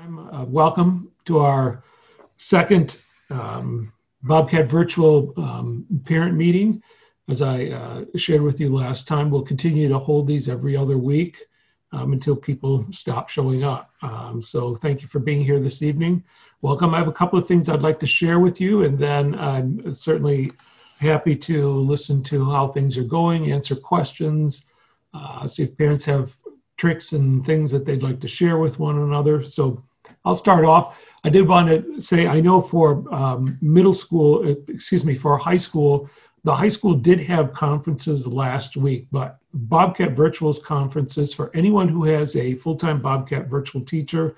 Uh, welcome to our second um, Bobcat virtual um, parent meeting. As I uh, shared with you last time, we'll continue to hold these every other week um, until people stop showing up. Um, so thank you for being here this evening. Welcome. I have a couple of things I'd like to share with you, and then I'm certainly happy to listen to how things are going, answer questions, uh, see if parents have tricks and things that they'd like to share with one another. So I'll start off. I did want to say I know for um, middle school, uh, excuse me, for high school, the high school did have conferences last week, but Bobcat Virtual's conferences for anyone who has a full time Bobcat virtual teacher,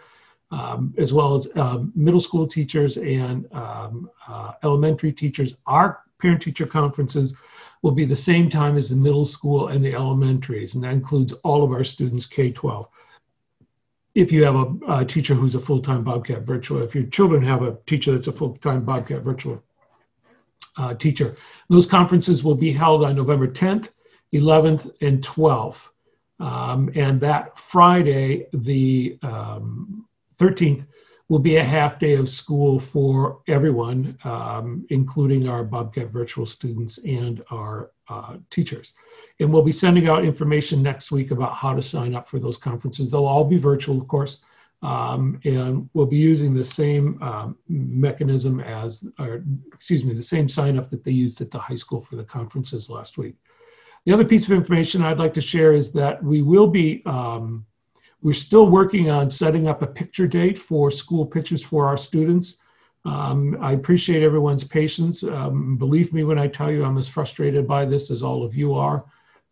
um, as well as um, middle school teachers and um, uh, elementary teachers, our parent teacher conferences will be the same time as the middle school and the elementaries, and that includes all of our students K 12 if you have a, a teacher who's a full-time Bobcat virtual, if your children have a teacher that's a full-time Bobcat virtual uh, teacher, those conferences will be held on November 10th, 11th, and 12th. Um, and that Friday, the um, 13th, will be a half day of school for everyone, um, including our Bobcat virtual students and our uh, teachers. And we'll be sending out information next week about how to sign up for those conferences. They'll all be virtual, of course. Um, and we'll be using the same um, mechanism as, or excuse me, the same sign up that they used at the high school for the conferences last week. The other piece of information I'd like to share is that we will be, um, we're still working on setting up a picture date for school pictures for our students. Um, I appreciate everyone's patience. Um, believe me when I tell you I'm as frustrated by this as all of you are.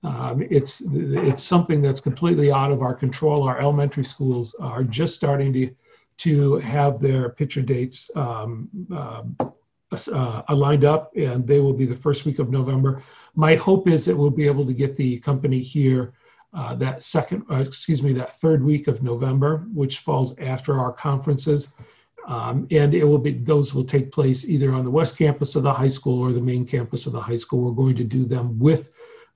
Um, it's it's something that's completely out of our control. Our elementary schools are just starting to to have their picture dates um, uh, uh, lined up, and they will be the first week of November. My hope is that we'll be able to get the company here uh, that second, uh, excuse me, that third week of November, which falls after our conferences. Um, and it will be those will take place either on the west campus of the high school or the main campus of the high school. We're going to do them with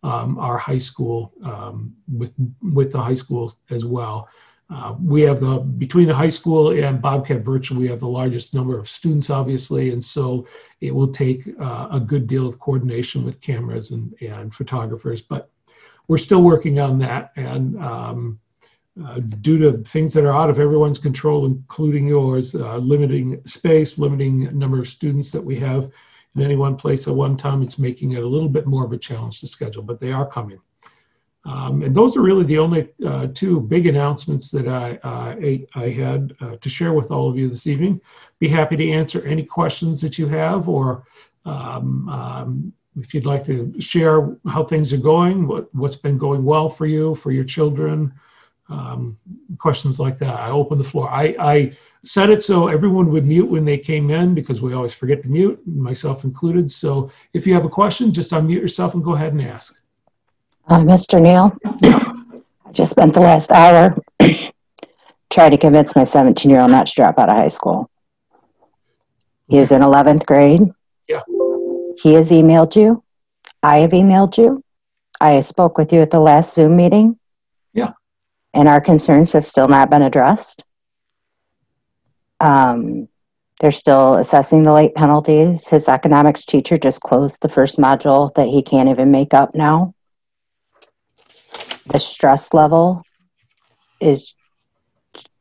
um, our high school um, with with the high schools as well. Uh, we have the between the high school and Bobcat Virtual, we have the largest number of students, obviously, and so it will take uh, a good deal of coordination with cameras and and photographers. But we're still working on that, and um, uh, due to things that are out of everyone's control, including yours, uh, limiting space, limiting number of students that we have in any one place at one time, it's making it a little bit more of a challenge to schedule, but they are coming. Um, and those are really the only uh, two big announcements that I, uh, I had uh, to share with all of you this evening. Be happy to answer any questions that you have, or um, um, if you'd like to share how things are going, what, what's been going well for you, for your children, um, questions like that. I open the floor. I, I set it so everyone would mute when they came in because we always forget to mute, myself included. So if you have a question, just unmute yourself and go ahead and ask. Uh, Mr. Neal, I just spent the last hour trying to convince my 17 year old not to drop out of high school. He is in 11th grade. Yeah. He has emailed you. I have emailed you. I spoke with you at the last Zoom meeting and our concerns have still not been addressed. Um, they're still assessing the late penalties. His economics teacher just closed the first module that he can't even make up now. The stress level is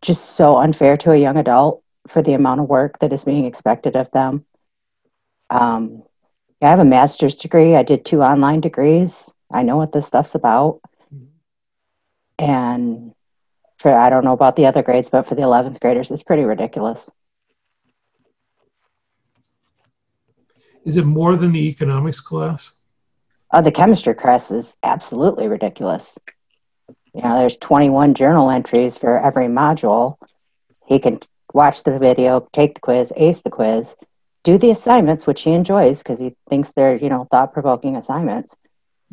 just so unfair to a young adult for the amount of work that is being expected of them. Um, I have a master's degree. I did two online degrees. I know what this stuff's about. And for, I don't know about the other grades, but for the 11th graders, it's pretty ridiculous. Is it more than the economics class? Oh, the chemistry class is absolutely ridiculous. You know, there's 21 journal entries for every module. He can watch the video, take the quiz, ace the quiz, do the assignments, which he enjoys because he thinks they're, you know, thought provoking assignments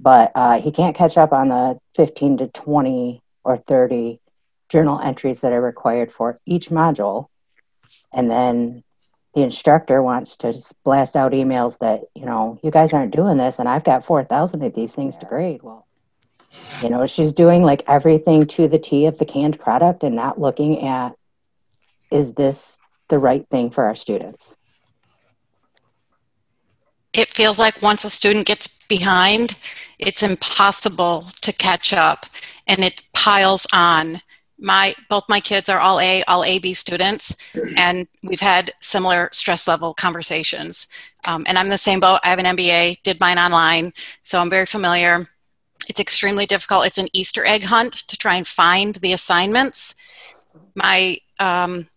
but uh, he can't catch up on the 15 to 20 or 30 journal entries that are required for each module. And then the instructor wants to blast out emails that, you know, you guys aren't doing this, and I've got 4,000 of these things to grade. Well, you know, she's doing like everything to the T of the canned product and not looking at is this the right thing for our students? It feels like once a student gets behind, it's impossible to catch up and it piles on. My both my kids are all A, all AB students, and we've had similar stress level conversations. Um, and I'm the same boat. I have an MBA, did mine online, so I'm very familiar. It's extremely difficult. It's an Easter egg hunt to try and find the assignments. My um,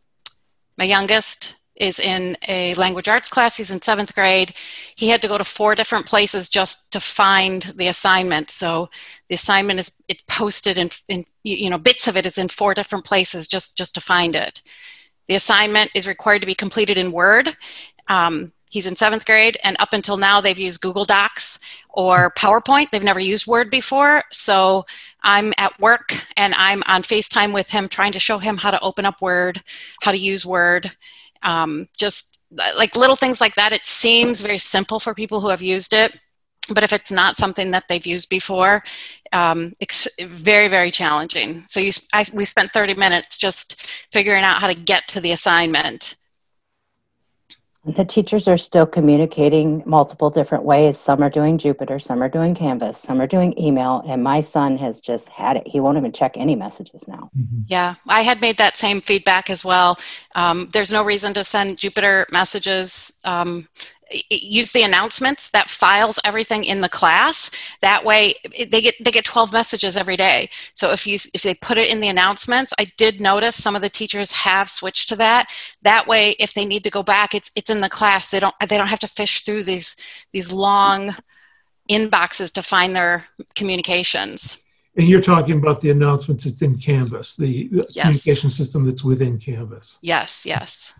my youngest is in a language arts class. He's in seventh grade. He had to go to four different places just to find the assignment. So the assignment is it's posted in, in you know bits of it is in four different places just just to find it. The assignment is required to be completed in Word. Um, he's in seventh grade, and up until now they've used Google Docs or PowerPoint. They've never used Word before. So I'm at work and I'm on FaceTime with him, trying to show him how to open up Word, how to use Word um, just like little things like that. It seems very simple for people who have used it, but if it's not something that they've used before, um, it's very, very challenging. So you, I, we spent 30 minutes just figuring out how to get to the assignment. The teachers are still communicating multiple different ways. Some are doing Jupiter, some are doing Canvas, some are doing email, and my son has just had it. He won't even check any messages now. Mm-hmm. Yeah, I had made that same feedback as well. Um, there's no reason to send Jupiter messages um, use the announcements that files everything in the class. That way they get they get 12 messages every day. So if you if they put it in the announcements i did notice some of the teachers have switched to that. That way if they need to go back it's it's in the class. They don't they don't have to fish through these these long inboxes to find their communications. And you're talking about the announcements it's in canvas the yes. communication system that's within canvas. Yes yes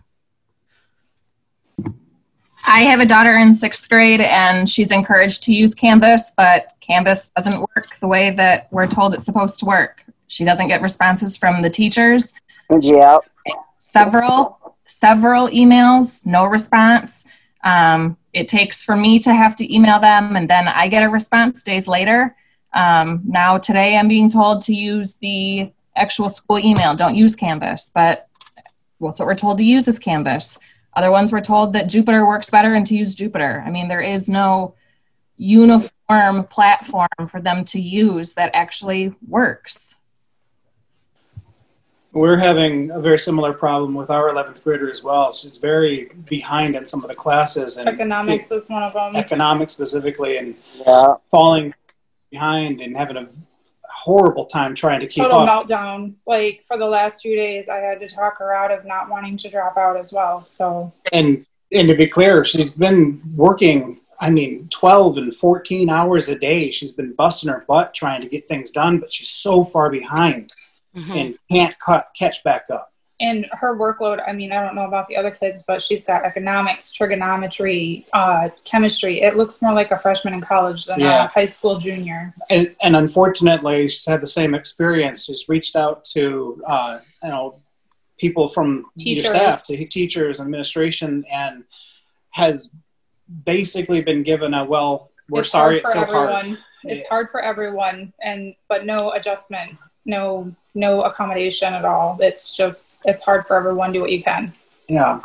I have a daughter in sixth grade and she's encouraged to use Canvas, but Canvas doesn't work the way that we're told it's supposed to work. She doesn't get responses from the teachers. Yeah. Several, several emails, no response. Um, it takes for me to have to email them and then I get a response days later. Um, now, today I'm being told to use the actual school email. Don't use Canvas, but what's what we're told to use is Canvas. Other ones were told that Jupiter works better and to use Jupiter. I mean, there is no uniform platform for them to use that actually works. We're having a very similar problem with our 11th grader as well. She's very behind in some of the classes. and Economics is one of them. Economics specifically, and yeah. falling behind and having a horrible time trying to keep Total up. meltdown. Like for the last few days, I had to talk her out of not wanting to drop out as well. So and and to be clear, she's been working. I mean, 12 and 14 hours a day. She's been busting her butt trying to get things done, but she's so far behind mm-hmm. and can't cut, catch back up and her workload i mean i don't know about the other kids but she's got economics trigonometry uh, chemistry it looks more like a freshman in college than yeah. a high school junior and, and, unfortunately she's had the same experience she's reached out to uh, you know people from teachers. your staff to teachers administration and has basically been given a well we're it's sorry it's so everyone. hard it's yeah. hard for everyone and but no adjustment no no accommodation at all. It's just it's hard for everyone. Do what you can. Yeah.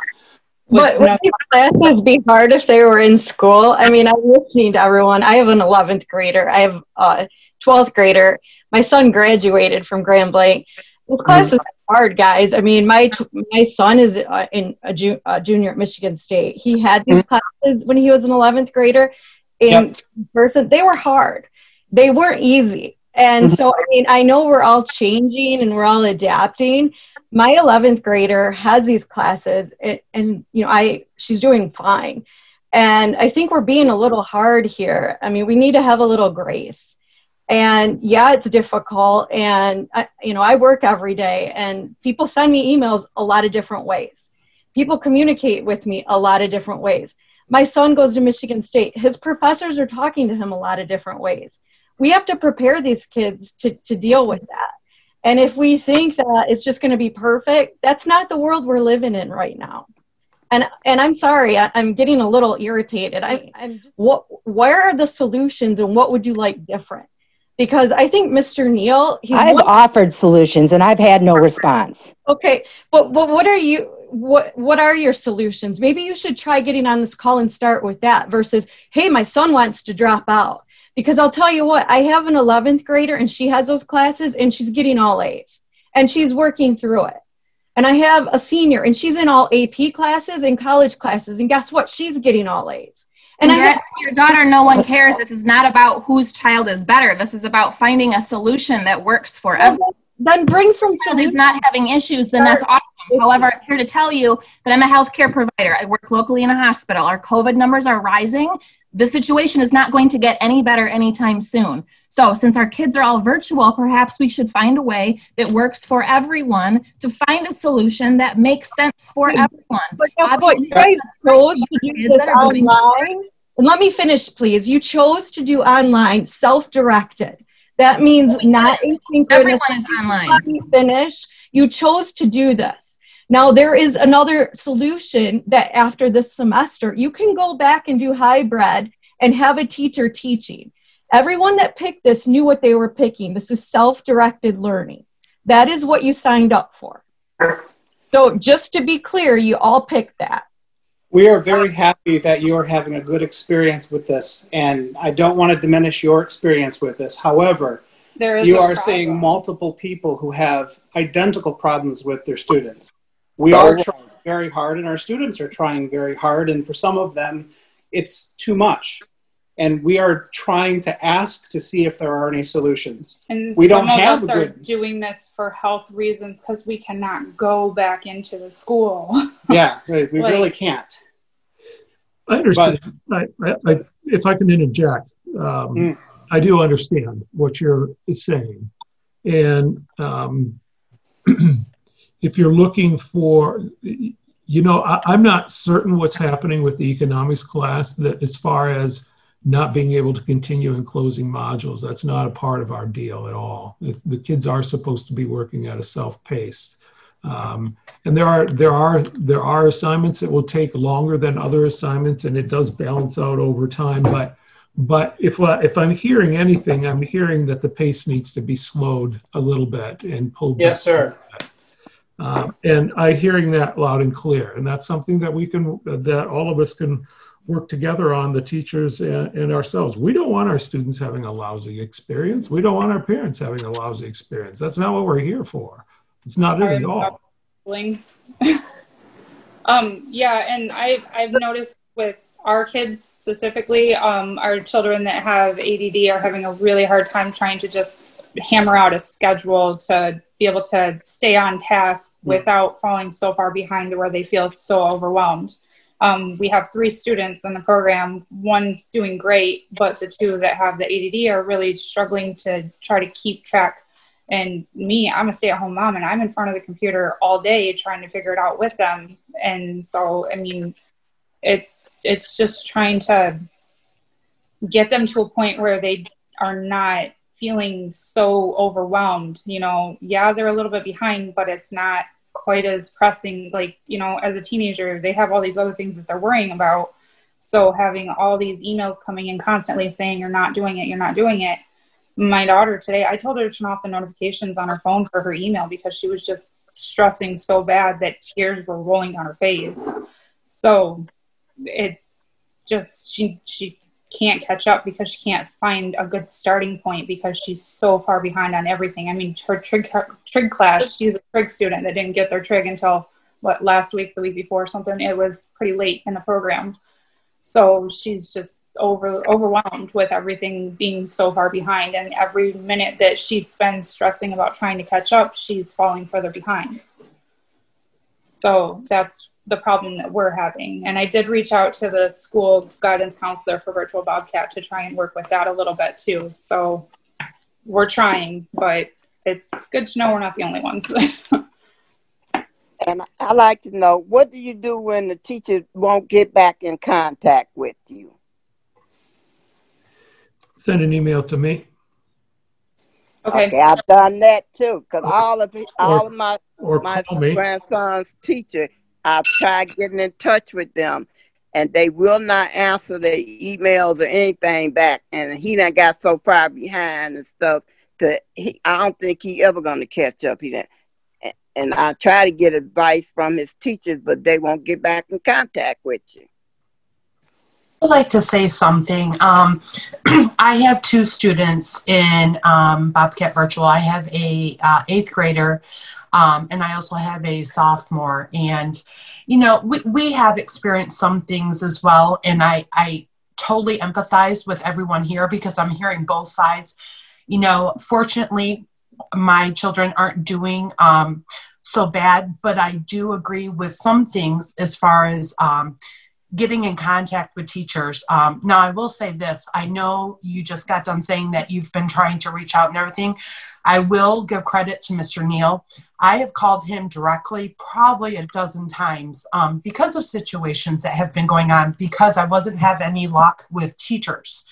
But would these classes be hard if they were in school? I mean, I'm listening to everyone. I have an 11th grader. I have a 12th grader. My son graduated from Grand Blanc. This class mm-hmm. is hard, guys. I mean, my my son is uh, in a, ju- a, junior at Michigan State. He had these mm-hmm. classes when he was an 11th grader. In yep. person, they were hard. They weren't easy. And mm-hmm. so, I mean, I know we're all changing and we're all adapting. My 11th grader has these classes, and, and, you know, I she's doing fine. And I think we're being a little hard here. I mean, we need to have a little grace. And yeah, it's difficult. And I, you know, I work every day, and people send me emails a lot of different ways. People communicate with me a lot of different ways. My son goes to Michigan State. His professors are talking to him a lot of different ways we have to prepare these kids to, to deal with that. And if we think that it's just going to be perfect, that's not the world we're living in right now. And and I'm sorry, I, am getting a little irritated. I, I'm what? Where are the solutions, and what would you like different? because I think Mr. Neal, he's I've one- offered solutions and I've had no response. Okay, but but what are you? What what are your solutions? Maybe you should try getting on this call and start with that versus, hey, my son wants to drop out. Because I'll tell you what, I have an 11th grader and she has those classes and she's getting all A's and she's working through it. And I have a senior and she's in all AP classes and college classes. And guess what? She's getting all A's. And I have, your daughter, no one cares. This is not about whose child is better. This is about finding a solution that works for everyone. Then bring some child is not having issues, then that's awesome. However, I'm here to tell you that I'm a healthcare provider. I work locally in a hospital. Our COVID numbers are rising. The situation is not going to get any better anytime soon. So, since our kids are all virtual, perhaps we should find a way that works for everyone to find a solution that makes sense for everyone. But? You chose to do this online. And let me finish, please. You chose to do online, self-directed. That means not. Everyone is online. Let me finish. You chose to do this. Now, there is another solution that after this semester, you can go back and do hybrid and have a teacher teaching. Everyone that picked this knew what they were picking. This is self directed learning. That is what you signed up for. So, just to be clear, you all picked that. We are very happy that you are having a good experience with this, and I don't want to diminish your experience with this. However, you are problem. seeing multiple people who have identical problems with their students we are trying very hard and our students are trying very hard and for some of them it's too much. And we are trying to ask to see if there are any solutions. And we some don't of have us are good... doing this for health reasons because we cannot go back into the school. Yeah we, we like, really can't. I understand. But, I, I, if i can interject um, mm. i do understand what you're saying. And um, if you're looking for, you know, I, am not certain what's happening with the economics class that as far as not being able to continue in closing modules, that's not a part of our deal at all. The kids are supposed to be working at a self-paced. Um, and there are there are there are assignments that will take longer than other assignments, and it does balance out over time. But but if uh, if I'm hearing anything, I'm hearing that the pace needs to be slowed a little bit and pulled. Yes, sir. Uh, and I hearing that loud and clear, and that's something that we can, that all of us can work together on, the teachers and, and, ourselves. We don't want our students having a lousy experience. We don't want our parents having a lousy experience. That's not what we're here for. It's not it at all. um, yeah, and I've, I've noticed with our kids specifically, um, our children that have ADD are having a really hard time trying to just hammer out a schedule to be able to stay on task without falling so far behind to where they feel so overwhelmed. Um, we have three students in the program. One's doing great, but the two that have the ADD are really struggling to try to keep track. And me, I'm a stay at home mom and I'm in front of the computer all day trying to figure it out with them. And so, I mean, it's, it's just trying to get them to a point where they are not feeling so overwhelmed. You know, yeah, they're a little bit behind, but it's not quite as pressing. Like, you know, as a teenager, they have all these other things that they're worrying about. So having all these emails coming in constantly saying you're not doing it, you're not doing it. My daughter today, I told her to turn off the notifications on her phone for her email because she was just stressing so bad that tears were rolling down her face. So it's just she she can't catch up because she can't find a good starting point because she's so far behind on everything. I mean, her trig, trig class, she's a trig student that didn't get their trig until what last week, the week before, something. It was pretty late in the program, so she's just over overwhelmed with everything being so far behind. And every minute that she spends stressing about trying to catch up, she's falling further behind. So that's the problem that we're having. And I did reach out to the school's guidance counselor for Virtual Bobcat to try and work with that a little bit too. So we're trying, but it's good to know we're not the only ones. and I like to know what do you do when the teacher won't get back in contact with you? Send an email to me. Okay. okay I've done that too, because all of all or, of my my grandson's teacher I've tried getting in touch with them and they will not answer the emails or anything back. And he done got so far behind and stuff that he, I don't think he ever gonna catch up. He didn't. And I try to get advice from his teachers, but they won't get back in contact with you. I'd like to say something. Um, I have two students in um, Bobcat Virtual. I have a uh, eighth grader, um, and I also have a sophomore. And you know, we, we have experienced some things as well, and I I totally empathize with everyone here because I'm hearing both sides. You know, fortunately, my children aren't doing um, so bad, but I do agree with some things as far as um, getting in contact with teachers. Um, now, I will say this I know you just got done saying that you've been trying to reach out and everything. I will give credit to Mr. Neal. I have called him directly probably a dozen times um, because of situations that have been going on because I wasn't have any luck with teachers.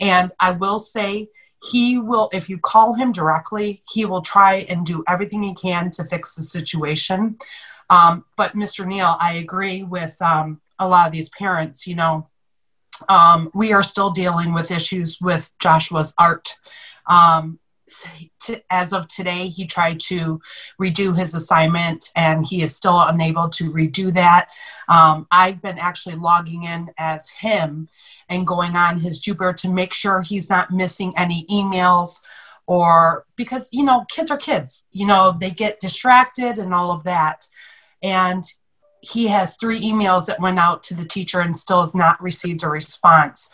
And I will say, he will, if you call him directly, he will try and do everything he can to fix the situation. Um, but Mr. Neal, I agree with um, a lot of these parents, you know, um, we are still dealing with issues with Joshua's art. Um, to, as of today, he tried to redo his assignment and he is still unable to redo that. Um, I've been actually logging in as him and going on his Jupiter to make sure he's not missing any emails or because, you know, kids are kids, you know, they get distracted and all of that. And he has three emails that went out to the teacher and still has not received a response.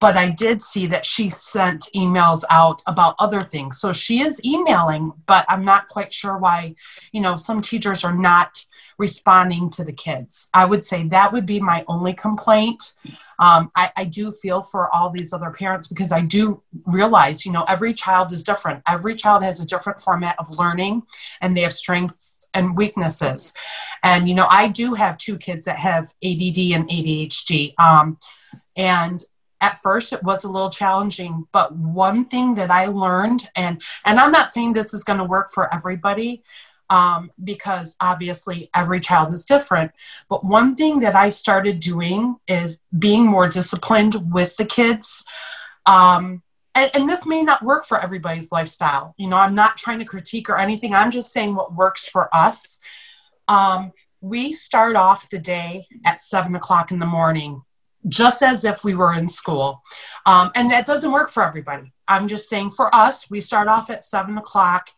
But I did see that she sent emails out about other things. So she is emailing, but I'm not quite sure why, you know, some teachers are not responding to the kids. I would say that would be my only complaint. Um, I, I do feel for all these other parents because I do realize, you know, every child is different. Every child has a different format of learning and they have strengths and weaknesses. And, you know, I do have two kids that have ADD and ADHD. Um, and at first it was a little challenging, but one thing that I learned, and, and I'm not saying this is going to work for everybody, um, because obviously every child is different. But one thing that I started doing is being more disciplined with the kids. Um, and, and, this may not work for everybody's lifestyle. You know, I'm not trying to critique or anything. I'm just saying what works for us. Um, we start off the day at seven o'clock in the morning, just as if we were in school. Um, and that doesn't work for everybody. I'm just saying for us, we start off at seven o'clock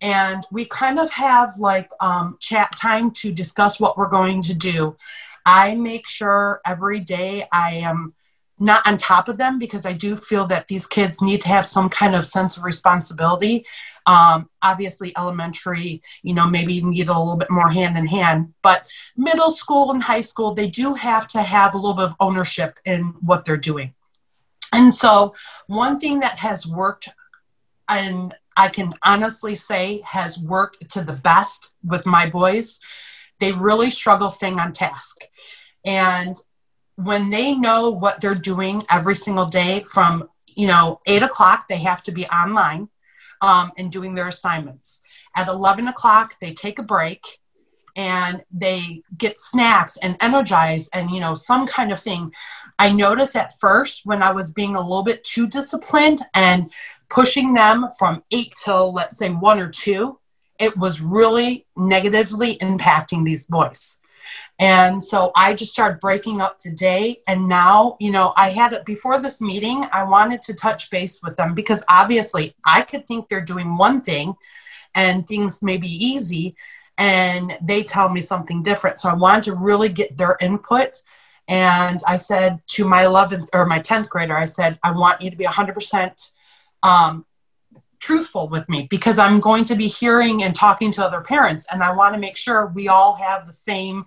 and we kind of have like um, chat time to discuss what we're going to do. I make sure every day I am not on top of them because I do feel that these kids need to have some kind of sense of responsibility. Um, obviously, elementary, you know, maybe need a little bit more hand in hand, but middle school and high school, they do have to have a little bit of ownership in what they're doing. And so, one thing that has worked, and I can honestly say has worked to the best with my boys, they really struggle staying on task. And when they know what they're doing every single day from you know eight o'clock they have to be online um, and doing their assignments. At 11 o'clock they take a break and they get snacks and energize and you know some kind of thing. I noticed at first when i was being a little bit too disciplined and pushing them from eight till let's say one or two it was really negatively impacting these boys and so I just started breaking up the day. And now, you know, I had it before this meeting, I wanted to touch base with them because obviously I could think they're doing one thing and things may be easy and they tell me something different. So I wanted to really get their input. And I said to my 11th or my 10th grader, I said, I want you to be 100% um, truthful with me because I'm going to be hearing and talking to other parents. And I want to make sure we all have the same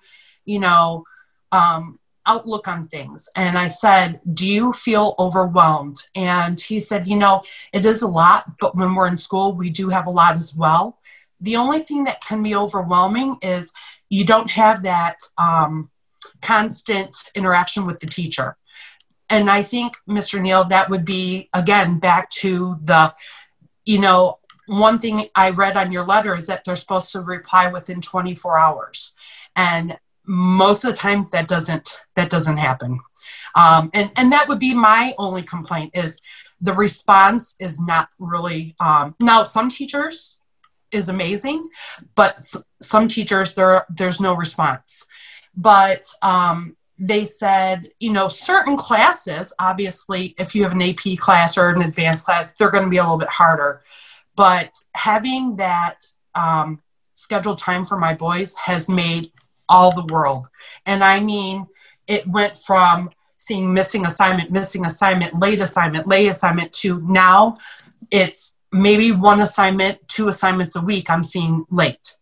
you know, um, outlook on things. And I said, Do you feel overwhelmed? And he said, You know, it is a lot, but when we're in school, we do have a lot as well. The only thing that can be overwhelming is you don't have that um, constant interaction with the teacher. And I think, Mr. Neal, that would be, again, back to the, you know, one thing I read on your letter is that they're supposed to reply within 24 hours. And most of the time that doesn't that doesn't happen. Um, and and that would be my only complaint is the response is not really um, now some teachers is amazing but s- some teachers there there's no response. But um, they said you know certain classes obviously if you have an ap class or an advanced class they're going to be a little bit harder. But having that um, scheduled time for my boys has made all the world and i mean it went from seeing missing assignment, missing assignment, late assignment, late assignment to now it's maybe one assignment, two assignments a week I'm seeing late.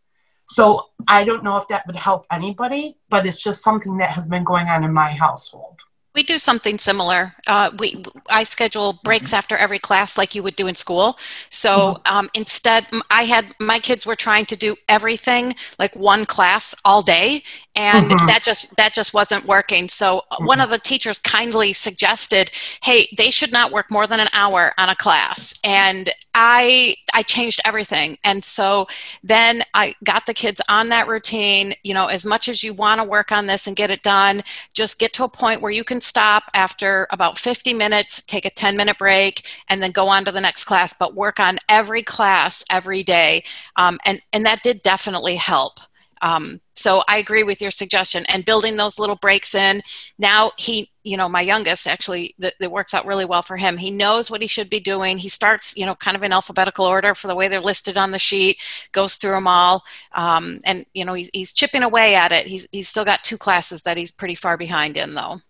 So I don't know if that would help anybody, but it's just something that has been going on in my household. We do something similar. Uh, we I schedule breaks after every class, like you would do in school. So um, instead, I had my kids were trying to do everything like one class all day, and Mhm. that just that just wasn't working. So uh, one of the teachers kindly suggested, "Hey, they should not work more than an hour on a class," and I I changed everything. And so then I got the kids on that routine. You know, as much as you want to work on this and get it done, just get to a point where you can stop after about 50 minutes, take a 10 minute break, and then go on to the next class. But work on every class every day, um, and and that did definitely help. Um, so I agree with your suggestion and building those little breaks in. Now he, you know, my youngest actually, that it works out really well for him. He knows what he should be doing. He starts, you know, kind of in alphabetical order for the way they're listed on the sheet, goes through them all. Um, and, you know, he's, he's chipping away at it. He's, he's still got two classes that he's pretty far behind in though.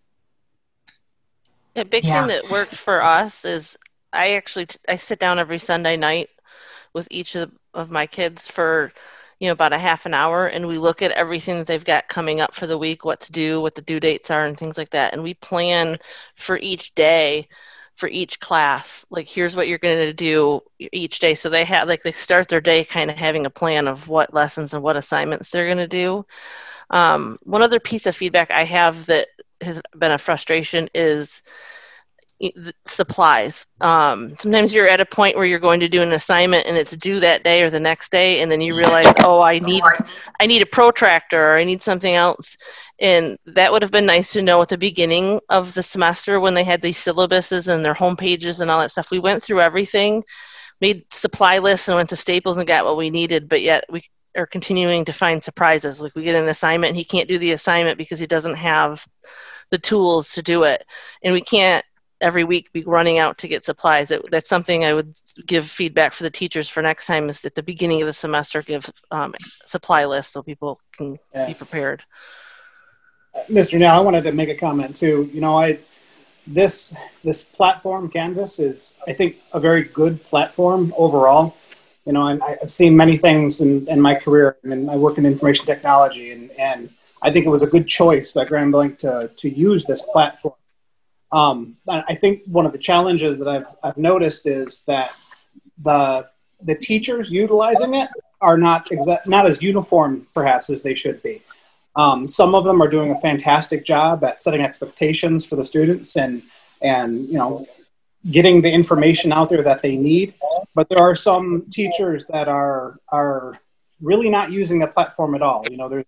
A big Yeah. thing that worked for us is I actually t- I sit down every Sunday night with each of, of my kids for you know about a half an hour and we look at everything that they've got coming up for the week what to do what the due dates are and things like that. And we plan for each day for each class like here's what you're going to do each day. So they have like they start their day kind of having a plan of what lessons and what assignments they're going to do. Um, one other piece of feedback i have that has been a frustration is supplies. Um, sometimes you're at a point where you're going to do an assignment and it's due that day or the next day, and then you realize, oh, I need, I need a protractor or I need something else. And that would have been nice to know at the beginning of the semester when they had these syllabuses and their home pages and all that stuff. We went through everything, made supply lists, and went to Staples and got what we needed, but yet we are continuing to find surprises. Like we get an assignment and he can't do the assignment because he doesn't have the tools to do it. And we can't every week be running out to get supplies. That, that's something I would give feedback for the teachers for next time is at the beginning of the semester give um, supply lists so people can be prepared. Mr. Now, I wanted to make a comment too. You know, I this this platform Canvas is, I think, a very good platform overall. You know, and I- I've seen many things in, in my career. I mean, I work in information technology, and, and I think it was a good choice by Grand Blanc to to use this platform. Um, I think one of the challenges that I've I've noticed is that the the teachers utilizing it are not exa- not as uniform perhaps as they should be. Um, some of them are doing a fantastic job at setting expectations for the students and and you know getting the information out there that they need. But there are some teachers that are are really not using the platform at all. You know, there's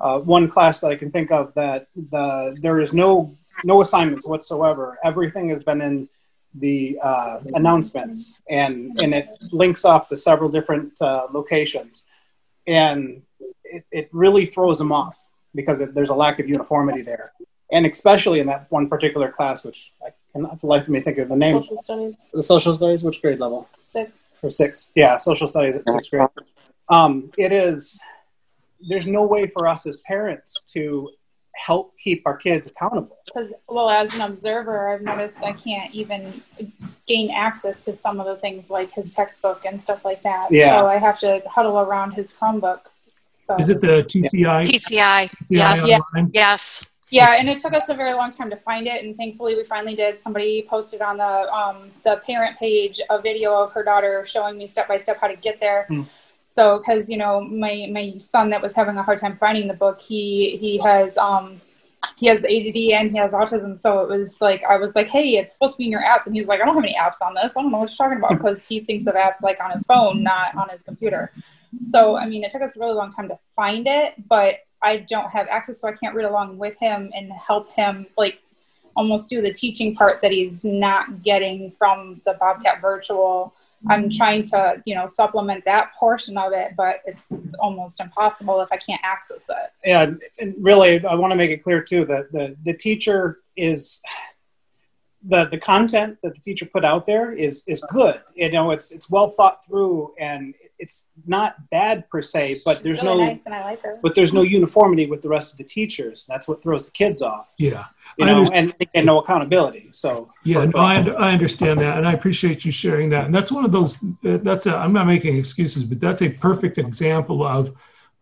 uh, one class that I can think of that the there is no no assignments whatsoever. Everything has been in the uh, announcements, and and it links off to several different uh, locations, and it, it really throws them off because it, there's a lack of uniformity there, and especially in that one particular class, which I cannot for the life of me think of the name. Social studies. The social studies, which grade level? Six. or six. Yeah, social studies at sixth grade. Um, it is. There's no way for us as parents to help keep our kids accountable. Because, well, as an observer, I've noticed I can't even gain access to some of the things like his textbook and stuff like that. Yeah. So I have to huddle around his Chromebook. So Is it the TCI? TCI. TCI Yes. online? Yes. Yeah, and it took us a very long time to find it, and thankfully we finally did. Somebody posted on the um, the parent page a video of her daughter showing me step by step how to get there. Hmm. So, because you know my my son that was having a hard time finding the book, he he has um he has ADD and he has autism. So it was like I was like, hey, it's supposed to be in your apps, and he's like, I don't have any apps on this. I don't know what you're talking about because he thinks of apps like on his phone, not on his computer. So I mean, it took us a really long time to find it, but I don't have access, so I can't read along with him and help him like almost do the teaching part that he's not getting from the Bobcat Virtual. I'm trying to, you know, supplement that portion of it, but it's almost impossible if I can't access it. Yeah, and really, I want to make it clear too that the the teacher is the the content that the teacher put out there is is good. You know, it's it's well thought through and it's not bad per se, but there's really no nice and I like her. but there's no uniformity with the rest of the teachers. That's what throws the kids off. Yeah. You know, and no accountability. So Yeah, no, I, I understand that, and I appreciate you sharing that. And that's one of those. That's a. I'm not making excuses, but that's a perfect example of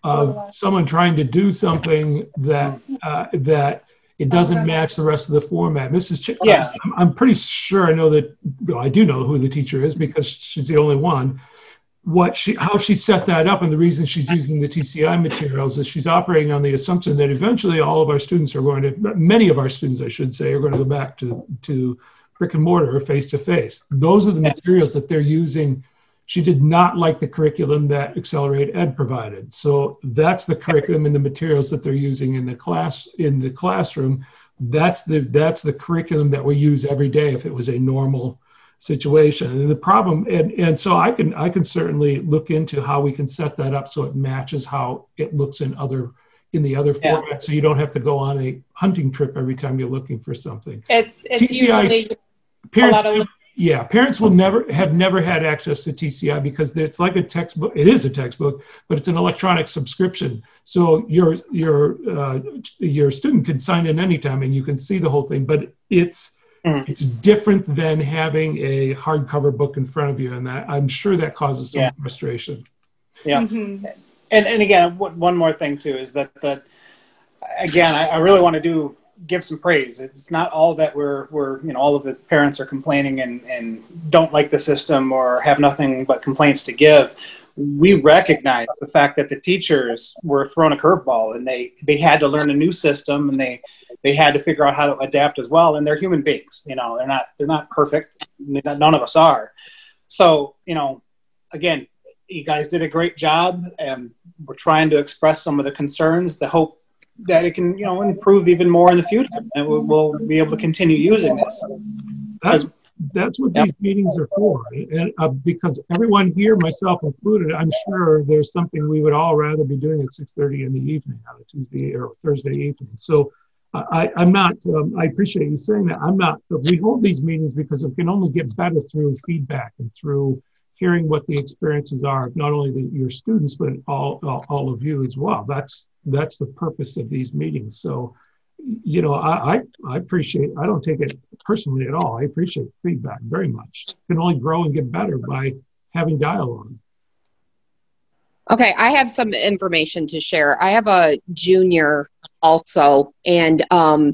of someone trying to do something that uh, that it doesn't match the rest of the format. Mrs. Ch- Yeah. I'm, I'm pretty sure I know that. Well, I do know who the teacher is because she's the only one. What she, how she set that up, and the reason she's using the TCI materials is she's operating on the assumption that eventually all of our students are going to, many of our students, I should say, are going to go back to to brick and mortar or face to face. Those are the materials that they're using. She did not like the curriculum that Accelerate Ed provided. So that's the curriculum and the materials that they're using in the class in the classroom. That's the that's the curriculum that we use every day if it was a normal situation. And the problem and, and so I can I can certainly look into how we can set that up so it matches how it looks in other in the other Yeah. format so you don't have to go on a hunting trip every time you're looking for something. It's it's TCI usually a Parents, lot of yeah, parents will never have never had access to TCI because it's like a textbook. It is a textbook, but it's an electronic subscription. So your your uh, your student can sign in anytime and you can see the whole thing. But it's Mhm. it's different than having a hardcover book in front of you, and that, I'm sure that causes some Yeah. frustration. yeah. Mhm. and and again, one one more thing too is that that again, I, I really want to do give some praise. It's not all that we're we're you know all of the parents are complaining and and don't like the system or have nothing but complaints to give. We recognize the fact that the teachers were thrown a curveball and they they had to learn a new system and they they had to figure out how to adapt as well. And they're human beings, you know, they're not they're not perfect. None of us are. So you know, again, you guys did a great job and we're trying to express some of the concerns the hope that it can you know improve even more in the future and we'll, we'll be able to continue using this That's that's what Yep. these meetings are for, and uh, because everyone here, myself included, I'm sure there's something we would all rather be doing at 6:30 in the evening on a Tuesday or Thursday evening. So I, I'm not. Um, I appreciate you saying that. I'm not. We hold these meetings because it can only get better through feedback and through hearing what the experiences are, of not only the, your students but all, all all of you as well. That's that's the purpose of these meetings. So you know, I, I, I appreciate, I don't take it personally at all. I appreciate feedback very much. Can only grow and get better by having dialogue. Okay, I have some information to share. I have a junior also, and um,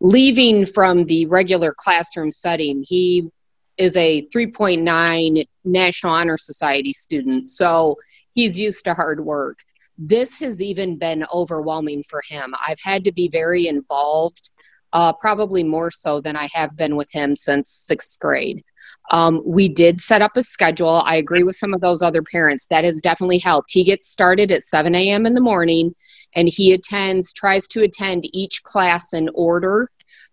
leaving from the regular classroom setting, he is a 3.9 National Honor Society student, so he's used to hard work. This has even been overwhelming for him. I've had to be very involved, uh, probably more so than I have been with him since sixth grade. Um, we did set up a schedule. I agree with some of those other parents. That has definitely helped. He gets started at 7 a.m. in the morning and he attends, tries to attend each class in order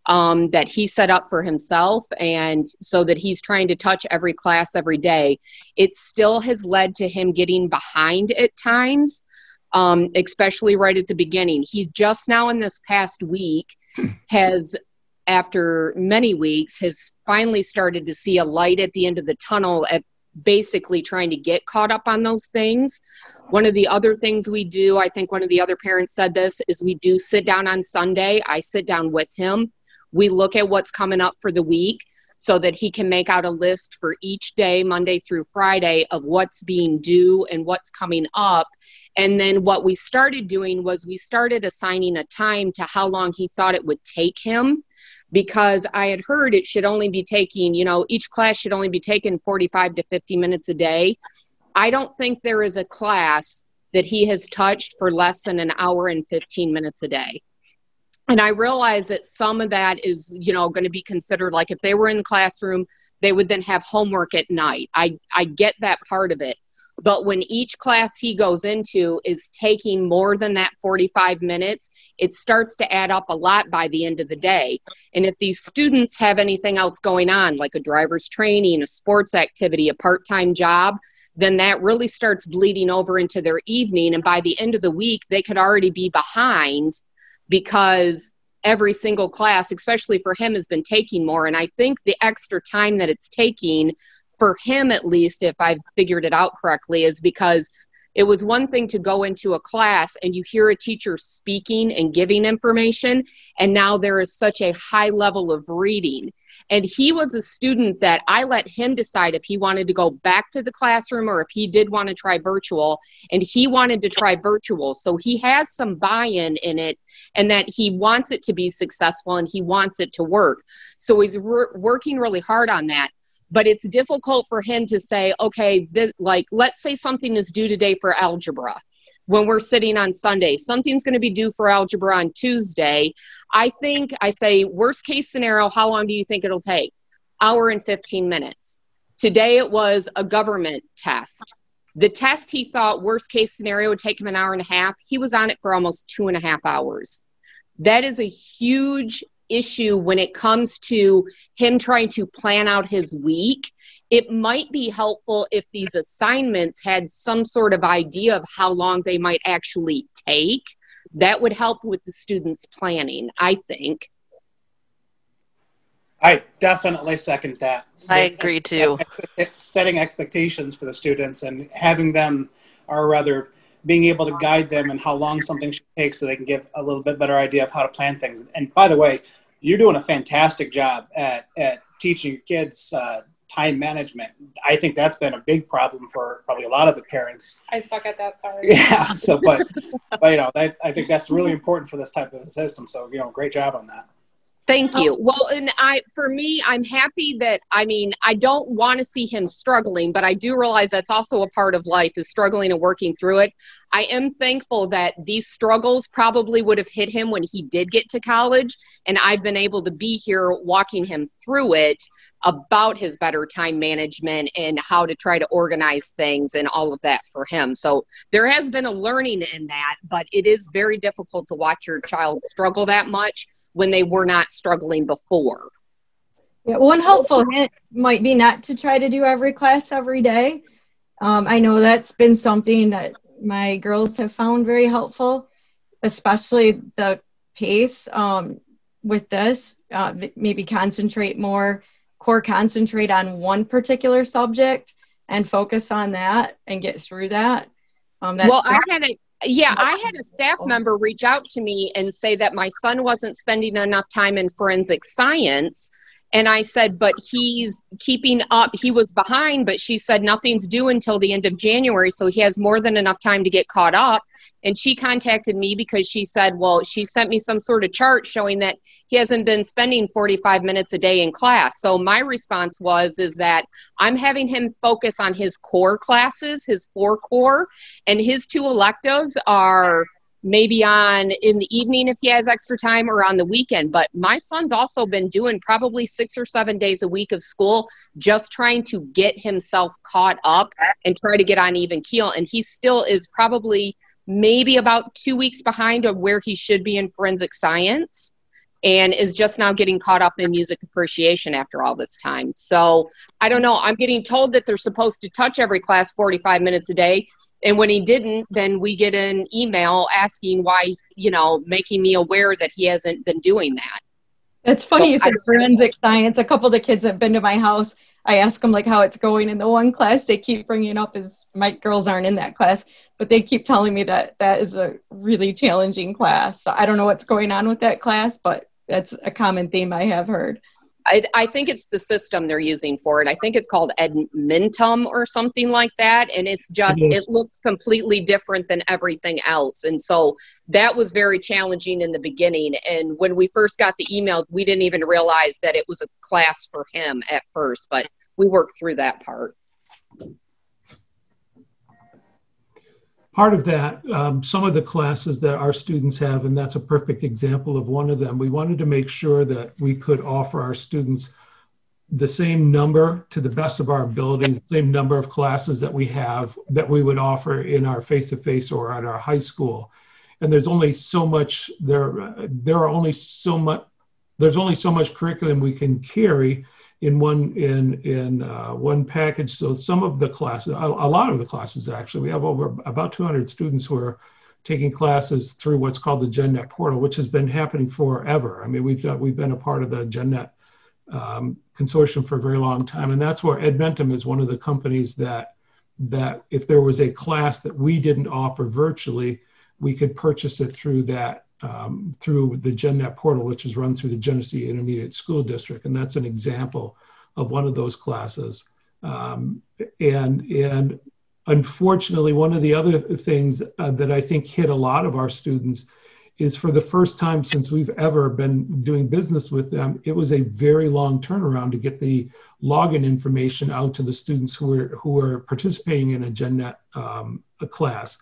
um, that he set up for himself and so that he's trying to touch every class every day. It still has led to him getting behind at times, um, especially right at the beginning. He just now in this past week has after many weeks has finally started to see a light at the end of the tunnel at basically trying to get caught up on those things. One of the other things we do, I think one of the other parents said this, is we do sit down on Sunday. I sit down with him. We look at what's coming up for the week so that he can make out a list for each day, Monday through Friday, of what's being due and what's coming up. And then what we started doing was we started assigning a time to how long he thought it would take him because I had heard it should only be taking, you know, each class should only be taken 45 to 50 minutes a day. I don't think there is a class that he has touched for less than an hour and 15 minutes a day. And I realize that some of that is, you know, going to be considered like if they were in the classroom, they would then have homework at night. I, I get that part of it. But when each class he goes into is taking more than that 45 minutes, it starts to add up a lot by the end of the day. And if these students have anything else going on, like a driver's training, a sports activity, a part time job, then that really starts bleeding over into their evening. And by the end of the week, they could already be behind because every single class, especially for him, has been taking more. And I think the extra time that it's taking for him, at least, if I've figured it out correctly, is because it was one thing to go into a class and you hear a teacher speaking and giving information, and now there is such a high level of reading. And he was a student that I let him decide if he wanted to go back to the classroom or if he did want to try virtual. And he wanted to try virtual. So he has some buy in in it and that he wants it to be successful and he wants it to work. So he's re- working really hard on that but it's difficult for him to say okay this, like let's say something is due today for algebra when we're sitting on Sunday. Something's going to be due for algebra on Tuesday. I think I say, worst case scenario, how long do you think it'll take? Hour and 15 minutes. Today it was a government test. The test he thought worst case scenario would take him an hour and a half. He was on it for almost two and a half hours. That is a huge issue when it comes to him trying to plan out his week it might be helpful if these assignments had some sort of idea of how long they might actually take. That would help with the students' planning, I think. I definitely second that. I agree too. Setting expectations for the students and having them, or rather, being able to guide them and how long something should take so they can give a little bit better idea of how to plan things. And by the way, you're doing a fantastic job at, at teaching kids uh, time management. I think that's been a big problem for probably a lot of the parents. I suck at that. Sorry. Yeah. So, but, but you know, that, I think that's really important for this type of system. So, you know, great job on that. Thank you. Well, and I, for me, I'm happy that, I mean, I don't want to see him struggling, but I do realize that's also a part of life is struggling and working through it. I am thankful that these struggles probably would have hit him when he did get to college. And I've been able to be here walking him through it about his better time management and how to try to organize things and all of that for him. So there has been a learning in that, but it is very difficult to watch your child struggle that much when they were not struggling before. Yeah, one helpful hint might be not to try to do every class every day. Um, I know that's been something that my girls have found very helpful, especially the pace um, with this. Uh, maybe concentrate more, core concentrate on one particular subject and focus on that and get through that. Um, well, I had a yeah, I had a staff member reach out to me and say that my son wasn't spending enough time in forensic science and I said, but he's keeping up. He was behind, but she said nothing's due until the end of January. So he has more than enough time to get caught up. And she contacted me because she said, well, she sent me some sort of chart showing that he hasn't been spending 45 minutes a day in class. So my response was, is that I'm having him focus on his core classes, his four core, and his two electives are maybe on in the evening if he has extra time or on the weekend. But my son's also been doing probably six or seven days a week of school, just trying to get himself caught up and try to get on even keel. And he still is probably maybe about two weeks behind of where he should be in forensic science and is just now getting caught up in music appreciation after all this time. So I don't know. I'm getting told that they're supposed to touch every class 45 minutes a day. And when he didn't, then we get an email asking why, you know, making me aware that he hasn't been doing that. It's funny so you said I, forensic science. A couple of the kids have been to my house. I ask them like how it's going in the one class they keep bringing up is my girls aren't in that class, but they keep telling me that that is a really challenging class. So I don't know what's going on with that class, but that's a common theme I have heard. I, I, think it's the system they're using for it. I think it's called Edmentum or something like that. And it's just, mm-hmm. it looks completely different than everything else. And so that was very challenging in the beginning. And when we first got the email, we didn't even realize that it was a class for him at first, but we worked through that part. Part of that, um, some of the classes that our students have, and that's a perfect example of one of them, we wanted to make sure that we could offer our students the same number to the best of our ability, the same number of classes that we have that we would offer in our face-to-face or at our high school. And there's only so much there. There are only so much. There's only so much curriculum we can carry in one in in uh, one package. So some of the classes, a, a lot of the classes actually, we have over about 200 students who are taking classes through what's called the GenNet portal, which has been happening forever. I mean, we've we've been a part of the GenNet um, consortium for a very long time, and that's where Edmentum is one of the companies that that if there was a class that we didn't offer virtually, we could purchase it through that um, through the GenNet portal, which is run through the Genesee Intermediate School District, and that's an example of one of those classes. Um, and and unfortunately, one of the other things uh, that I think hit a lot of our students is for the first time since we've ever been doing business with them, it was a very long turnaround to get the login information out to the students who were who were participating in a GenNet um, a class.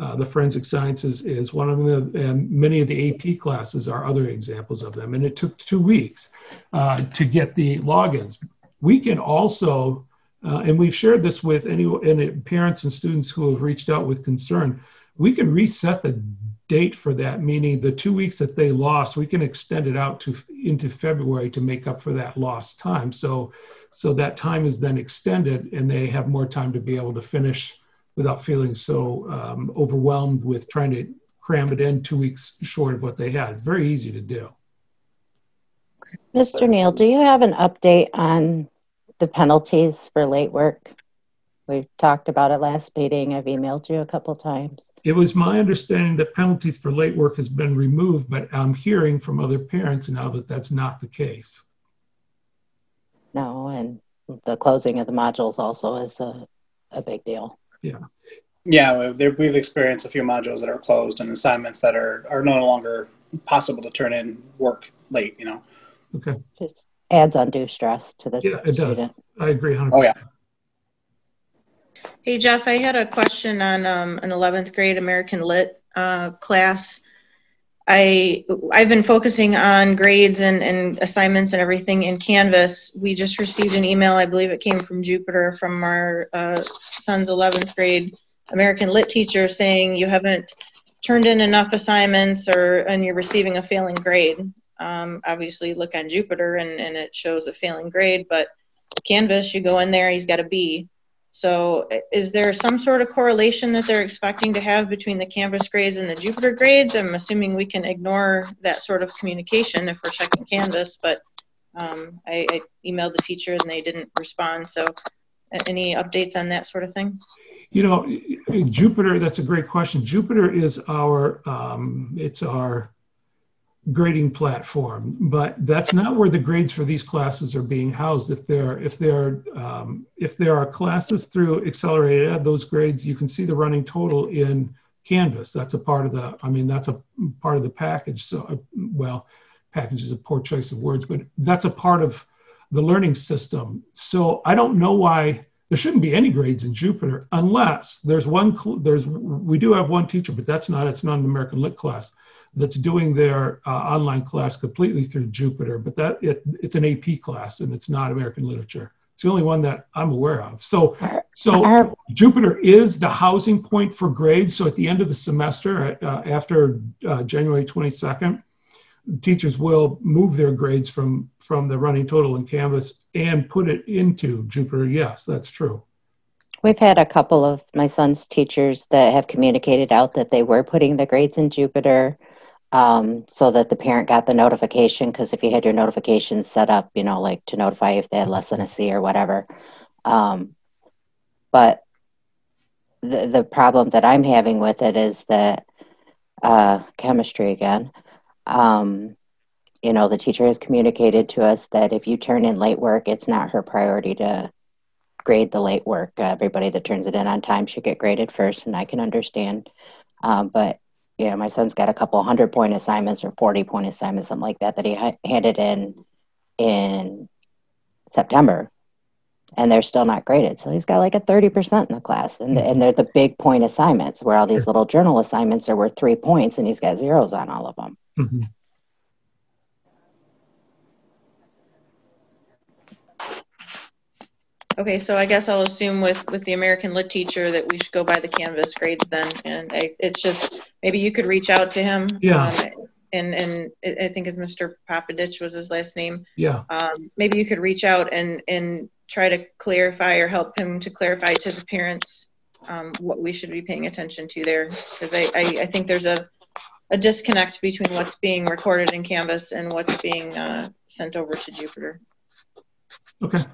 Uh, the forensic sciences is one of them, and many of the AP classes are other examples of them. And it took two weeks uh, to get the logins. We can also uh, and we've shared this with any, any parents and students who have reached out with concern. We can reset the date for that, meaning the two weeks that they lost, we can extend it out to into February to make up for that lost time. So, so that time is then extended, and they have more time to be able to finish without feeling so um, overwhelmed with trying to cram it in two weeks short of what they had. It's very easy to do. Mr. Neal, do you have an update on the penalties for late work. We talked about it last meeting. I've emailed you a couple times. It was my understanding that penalties for late work has been removed, but I'm hearing from other parents now that that's not the case. No, and the closing of the modules also is a, a big deal. Yeah. Yeah, we've experienced a few modules that are closed and assignments that are, are no longer possible to turn in work late, you know. Okay. Just adds undue stress to the yeah, it student. does. I agree 100%. Oh, yeah. Hey, Jeff, I had a question on um, an 11th grade American Lit uh, class. I, I've been focusing on grades and, and assignments and everything in Canvas. We just received an email, I believe it came from Jupiter, from our uh, son's 11th grade American Lit teacher saying you haven't turned in enough assignments or and you're receiving a failing grade um, obviously look on Jupiter and, and it shows a failing grade, but Canvas, you go in there, he's got a B. So is there some sort of correlation that they're expecting to have between the Canvas grades and the Jupiter grades? I'm assuming we can ignore that sort of communication if we're checking Canvas, but um, I, I emailed the teacher and they didn't respond. So any updates on that sort of thing? You know, Jupiter, that's a great question. Jupiter is our, um, it's our grading platform, but that's not where the grades for these classes are being housed. If there, if there, um, if there are classes through Accelerated Ed, those grades you can see the running total in Canvas. That's a part of the. I mean, that's a part of the package. So, uh, well, package is a poor choice of words, but that's a part of the learning system. So I don't know why there shouldn't be any grades in Jupiter unless there's one. There's we do have one teacher, but that's not. It's not an American Lit class that's doing their uh, online class completely through Jupiter, but that it, it's an AP class and it's not American literature. It's the only one that I'm aware of. So, so Jupiter is the housing point for grades. So at the end of the semester, uh, after uh, January 22nd, teachers will move their grades from from the running total in Canvas and put it into Jupiter. Yes, that's true. We've had a couple of my son's teachers that have communicated out that they were putting the grades in Jupiter um, so that the parent got the notification. Because if you had your notifications set up, you know, like to notify if they had less than a C or whatever. Um, but the the problem that I'm having with it is that uh, chemistry again. Um, you know, the teacher has communicated to us that if you turn in late work, it's not her priority to grade the late work. Uh, everybody that turns it in on time should get graded first, and I can understand. Um, but yeah, my son's got a couple hundred point assignments or 40 point assignments, something like that, that he ha- handed in in September and they're still not graded. So he's got like a 30% in the class. And, and they're the big point assignments where all these little journal assignments are worth three points and he's got zeros on all of them. Mm-hmm. Okay, so I guess I'll assume with, with the American Lit teacher that we should go by the Canvas grades then. And I, it's just, maybe you could reach out to him. Yeah. um, And, and I I think it's Mr. Papadich was his last name. Yeah. Um, maybe you could reach out and, and try to clarify or help him to clarify to the parents um, what we should be paying attention to there. Because I, I, I think there's a, a disconnect between what's being recorded in Canvas and what's being uh, sent over to Jupiter. Okay. I,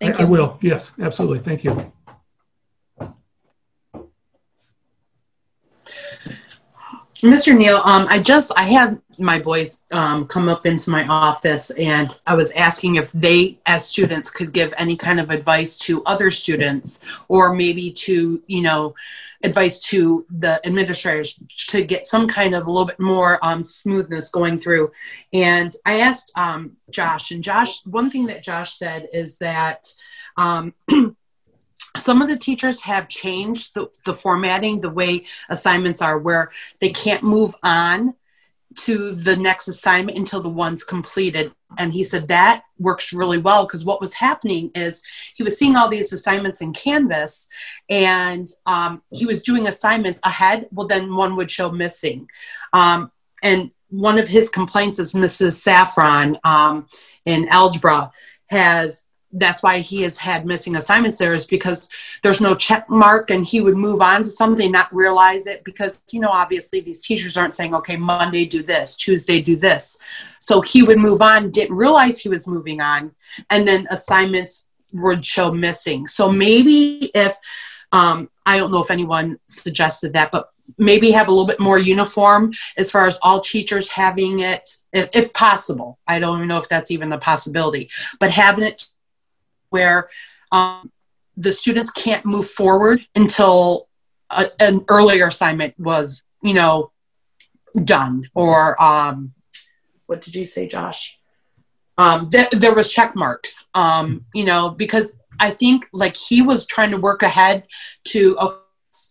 Thank I you. will. Yes, absolutely. Thank you. Mr. Neal, um, I just I had my boys um, come up into my office, and I was asking if they, as students, could give any kind of advice to other students, or maybe to you know, advice to the administrators to get some kind of a little bit more um, smoothness going through. And I asked um, Josh, and Josh, one thing that Josh said is that. Some of the teachers have changed the, the formatting the way assignments are where they can't move on to the next assignment until the one's completed. And he said that works really well because what was happening is he was seeing all these assignments in canvas and um, he was doing assignments ahead well then one would show missing. Um, and one of his complaints is mrs saffron um, in algebra has that's why he has had missing assignments there is because there's no check mark and he would move on to something not realize it because you know obviously these teachers aren't saying okay monday do this tuesday do this. So he would move on didn't realize he was moving on and then assignments would show missing. So maybe if um, i don't know if anyone suggested that but maybe have a little bit more uniform as far as all teachers having it if, if possible. I don't even know if that's even a possibility but having it where um, the students can't move forward until a, an earlier assignment was, you know, done. Or um, what did you say, Josh? Um, th- there was check marks, um, you know, because I think like he was trying to work ahead to okay,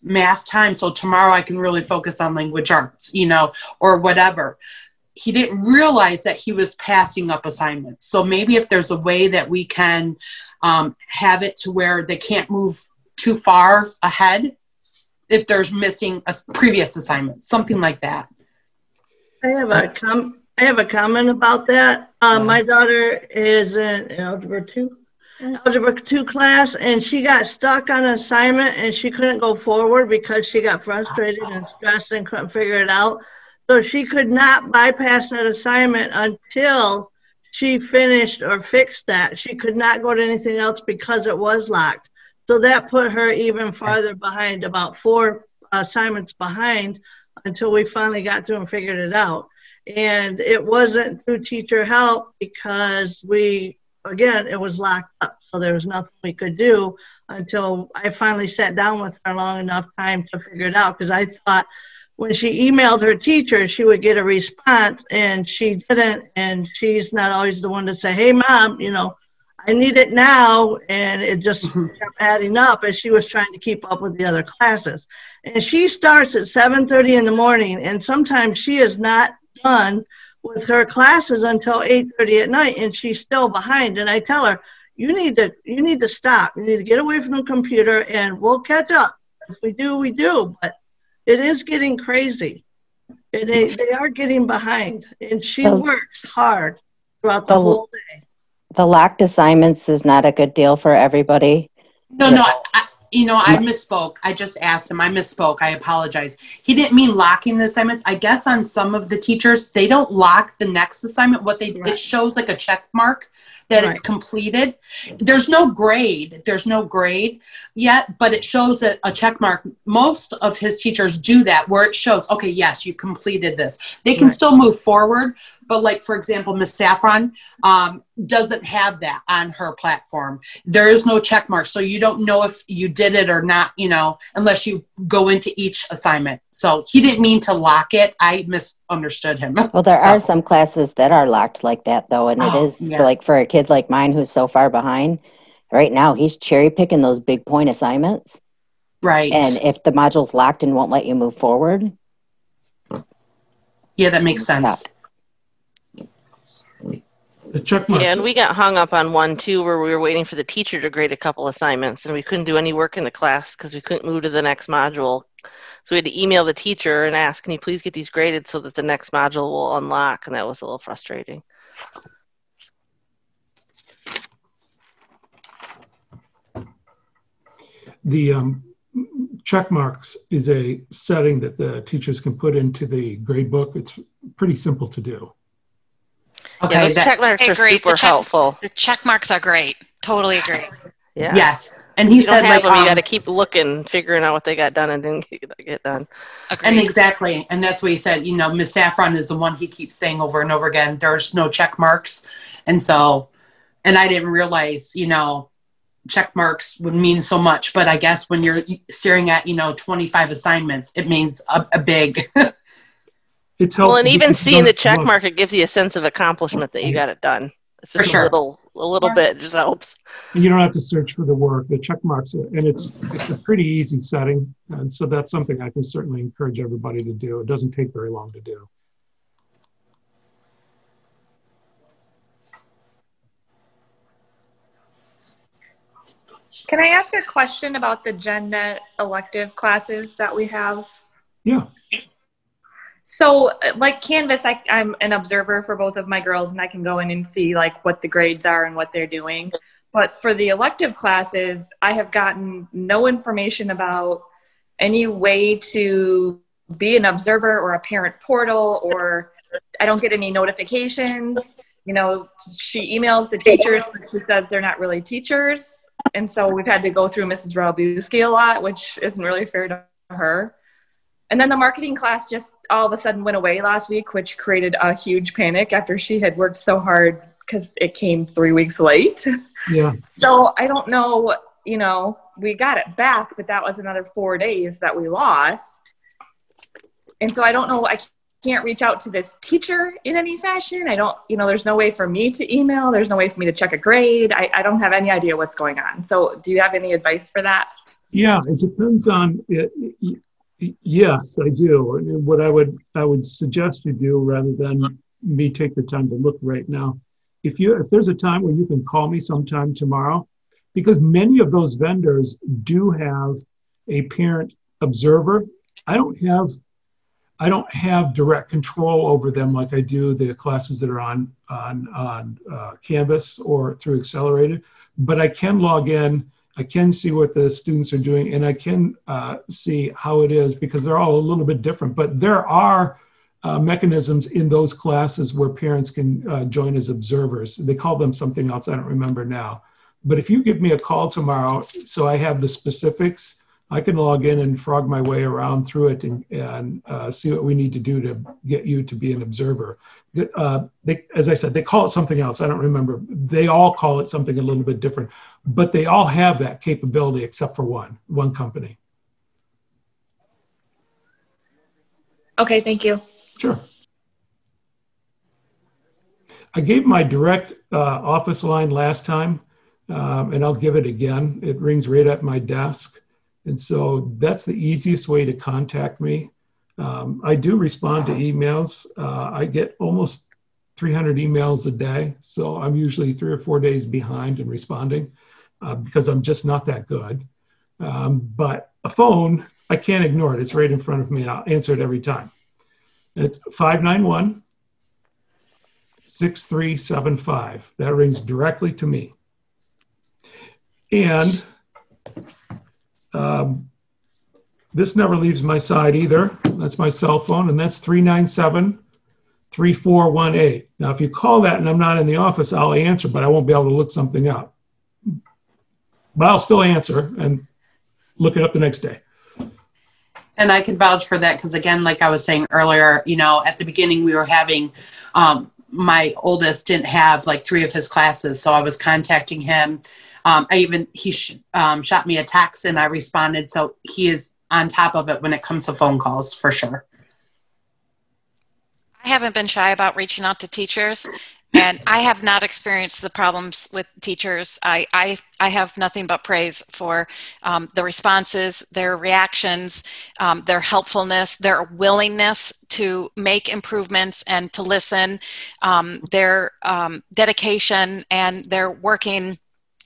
math time, so tomorrow I can really focus on language arts, you know, or whatever he didn't realize that he was passing up assignments. So maybe if there's a way that we can um, have it to where they can't move too far ahead if there's missing a previous assignment, something like that. I have a com- I have a comment about that. Um, my daughter is in algebra two, algebra two class, and she got stuck on an assignment and she couldn't go forward because she got frustrated and stressed and couldn't figure it out. So she could not bypass that assignment until she finished or fixed that. She could not go to anything else because it was locked. So that put her even farther behind, about four assignments behind until we finally got through and figured it out. And it wasn't through teacher help because we, again, it was locked up. So there was nothing we could do until I finally sat down with her long enough time to figure it out because I thought when she emailed her teacher, she would get a response, and she didn't. And she's not always the one to say, "Hey, mom, you know, I need it now," and it just mm-hmm. kept adding up as she was trying to keep up with the other classes. And she starts at 7:30 in the morning, and sometimes she is not done with her classes until 8:30 at night, and she's still behind. And I tell her, "You need to, you need to stop. You need to get away from the computer, and we'll catch up. If we do, we do." But it is getting crazy. And they, they are getting behind. And she The- works hard throughout the The- whole day. The locked assignments is not a good deal for everybody. No, no, I, you know, I misspoke. I just asked him. I misspoke. I apologize. He didn't mean locking the assignments. I guess on some of the teachers, they don't lock the next assignment. What they it shows like a check mark that it's completed. There's no grade. There's no grade yet, but it shows that a check mark. Most of his teachers do that where it shows, okay, yes, you completed this. They can Right. still move forward, but like for example, Miss Saffron um, doesn't have that on her platform. There is no check mark, so you don't know if you did it or not. You know, unless you go into each assignment. So he didn't mean to lock it. I misunderstood him. Well, there So- are some classes that are locked like that, though, and Oh, it is yeah. like for a kid like mine who's so far behind. Right now, he's cherry picking those big point assignments, right. and if the module's locked and won't let you move forward, yeah, that makes sense. stop. The check mark. Yeah, and we got hung up on one too, where we were waiting for the teacher to grade a couple assignments, and we couldn't do any work in the class because we couldn't move to the next module. So we had to email the teacher and ask, "Can you please get these graded so that the next module will unlock?" And that was a little frustrating. The um, check marks is a setting that the teachers can put into the grade book. It's pretty simple to do. Okay, yeah, those that, check marks okay, are great. super check, helpful. The check marks are great. Totally agree. Yeah. Yes. And he you said, like, them, um, you got to keep looking, figuring out what they got done and didn't get done. Agreed. And exactly, and that's what he said. You know, Miss Saffron is the one he keeps saying over and over again. There's no check marks, and so, and I didn't realize, you know, check marks would mean so much. But I guess when you're staring at, you know, 25 assignments, it means a, a big. it's helpful. Well, and even seeing the check mark, it gives you a sense of accomplishment that you got it done. It's just sure. a little, a little bit just helps. And you don't have to search for the work. The check marks, and it's it's a pretty easy setting, and so that's something I can certainly encourage everybody to do. It doesn't take very long to do. Can I ask a question about the GenNet elective classes that we have? Yeah. So, uh, like Canvas, I, I'm an observer for both of my girls, and I can go in and see like what the grades are and what they're doing. But for the elective classes, I have gotten no information about any way to be an observer or a parent portal, or I don't get any notifications. You know, she emails the teachers, she says they're not really teachers, and so we've had to go through Mrs. Robuski a lot, which isn't really fair to her. And then the marketing class just all of a sudden went away last week, which created a huge panic after she had worked so hard because it came three weeks late. Yeah. so I don't know, you know, we got it back, but that was another four days that we lost. And so I don't know, I can't reach out to this teacher in any fashion. I don't, you know, there's no way for me to email, there's no way for me to check a grade. I, I don't have any idea what's going on. So do you have any advice for that? Yeah, it depends on it. Yes, I do. And what I would I would suggest you do rather than me take the time to look right now. If you if there's a time where you can call me sometime tomorrow, because many of those vendors do have a parent observer. I don't have I don't have direct control over them like I do the classes that are on on on uh, Canvas or through Accelerated, but I can log in I can see what the students are doing and I can uh, see how it is because they're all a little bit different. But there are uh, mechanisms in those classes where parents can uh, join as observers. They call them something else, I don't remember now. But if you give me a call tomorrow, so I have the specifics, I can log in and frog my way around through it and, and uh, see what we need to do to get you to be an observer. Uh, they, as I said, they call it something else. I don't remember. They all call it something a little bit different, but they all have that capability except for one, one company. Okay, thank you. Sure. I gave my direct uh, office line last time, um, and I'll give it again. It rings right at my desk. And so that's the easiest way to contact me. Um, I do respond to emails. Uh, I get almost 300 emails a day. So I'm usually three or four days behind in responding uh, because I'm just not that good. Um, but a phone, I can't ignore it. It's right in front of me and I'll answer it every time. And it's 591 6375. That rings directly to me. And um, this never leaves my side either. That's my cell phone, and that's 397 3418. Now, if you call that and I'm not in the office, I'll answer, but I won't be able to look something up. But I'll still answer and look it up the next day. And I can vouch for that because, again, like I was saying earlier, you know, at the beginning we were having, um, my oldest didn't have like three of his classes. So I was contacting him um, I even he sh- um, shot me a text and I responded. So he is on top of it when it comes to phone calls for sure. I haven't been shy about reaching out to teachers. and I have not experienced the problems with teachers. I, I, I have nothing but praise for um, the responses, their reactions, um, their helpfulness, their willingness to make improvements and to listen, um, their um, dedication, and their working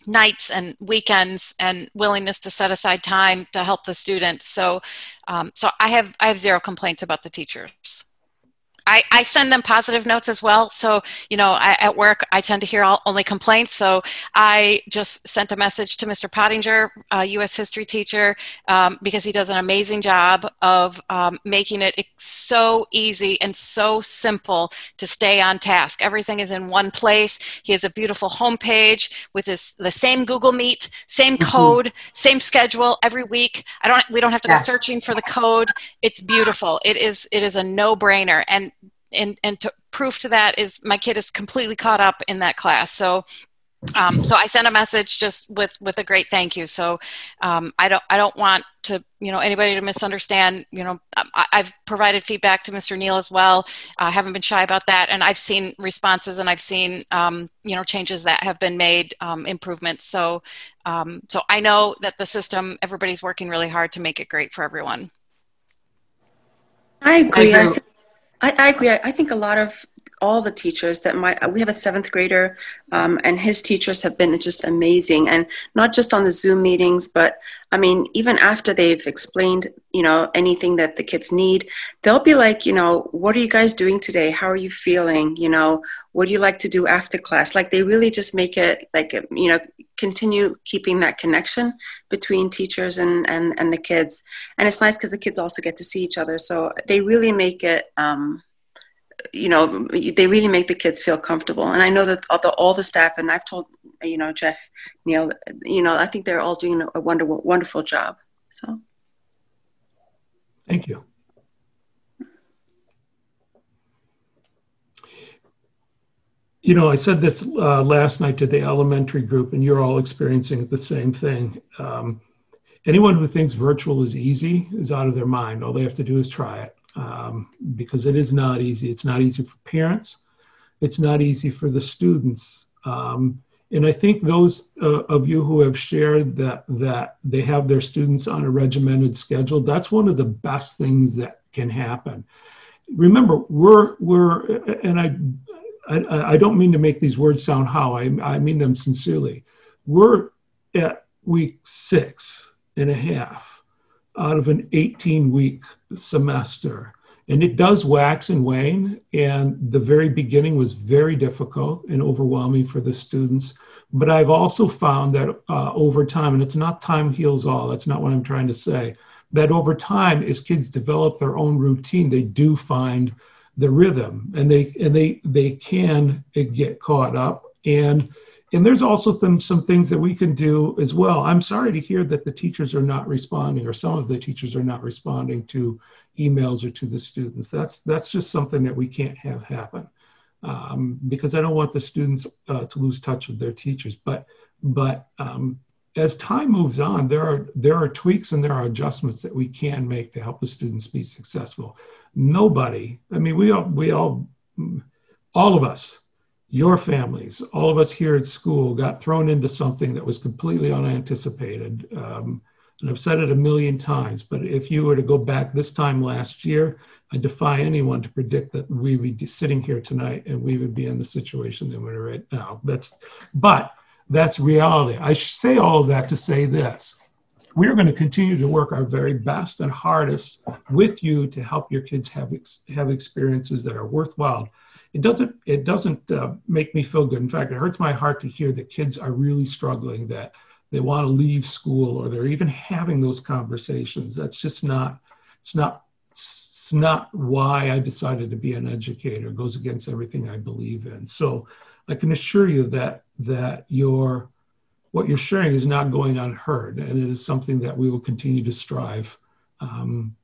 nights and weekends and willingness to set aside time to help the students. So, um, so I have I have zero complaints about the teachers. I, I send them positive notes as well. So, you know, I, at work, I tend to hear all, only complaints. So I just sent a message to Mr. Pottinger, a U.S. history teacher, um, because he does an amazing job of um, making it so easy and so simple to stay on task. Everything is in one place. He has a beautiful homepage with his, the same Google Meet, same mm-hmm. code, mm-hmm. same schedule every week. I don't, we don't have to yes. go searching for the code. It's beautiful. It is, it is a no-brainer. And and and to, proof to that is my kid is completely caught up in that class so um, so I sent a message just with with a great thank you. So um, I don't I don't want to you know anybody to misunderstand. You know I, have provided feedback to Mr. Neal as well. I haven't been shy about that, and I've seen responses and I've seen um, you know changes that have been made, um, improvements. So um, so I know that the system everybody's working really hard to make it great for everyone. I agree. I, I, I agree. I, I, think a lot of all the teachers that my we have a seventh grader, um, and his teachers have been just amazing, and not just on the Zoom meetings, but I mean, even after they've explained, you know, anything that the kids need, they'll be like, you know, what are you guys doing today? How are you feeling? You know, what do you like to do after class? Like they really just make it like you know continue keeping that connection between teachers and, and, and the kids. And it's nice because the kids also get to see each other. So they really make it, um, you know, they really make the kids feel comfortable. And I know that all the, all the staff, and I've told, you know, Jeff, Neal, you know, I think they're all doing a wonderful, wonderful job. So. Thank you. You know, I said this uh, last night to the elementary group, and you're all experiencing the same thing. Um, anyone who thinks virtual is easy is out of their mind. All they have to do is try it um, because it is not easy. It's not easy for parents, it's not easy for the students. Um, and I think those uh, of you who have shared that that they have their students on a regimented schedule, that's one of the best things that can happen. Remember, we're we're and I I, I don't mean to make these words sound how, I, I mean them sincerely. We're at week six and a half out of an 18 week semester. And it does wax and wane. And the very beginning was very difficult and overwhelming for the students. But I've also found that uh, over time, and it's not time heals all, that's not what I'm trying to say, that over time, as kids develop their own routine, they do find the rhythm and they and they they can get caught up. And and there's also some, some things that we can do as well. I'm sorry to hear that the teachers are not responding or some of the teachers are not responding to emails or to the students. That's that's just something that we can't have happen. Um, because i don't want the students uh, to lose touch with their teachers. But but um, as time moves on there are there are tweaks and there are adjustments that we can make to help the students be successful nobody, I mean, we all, we all, all of us, your families, all of us here at school got thrown into something that was completely unanticipated. Um, and I've said it a million times, but if you were to go back this time last year, I defy anyone to predict that we would be sitting here tonight and we would be in the situation that we're in right now. That's, but that's reality. I say all of that to say this we're going to continue to work our very best and hardest with you to help your kids have ex- have experiences that are worthwhile. It doesn't it doesn't uh, make me feel good. In fact, it hurts my heart to hear that kids are really struggling that they want to leave school or they're even having those conversations. That's just not it's not it's not why I decided to be an educator. It goes against everything I believe in. So I can assure you that that your what you're sharing is not going unheard, and it is something that we will continue to strive um,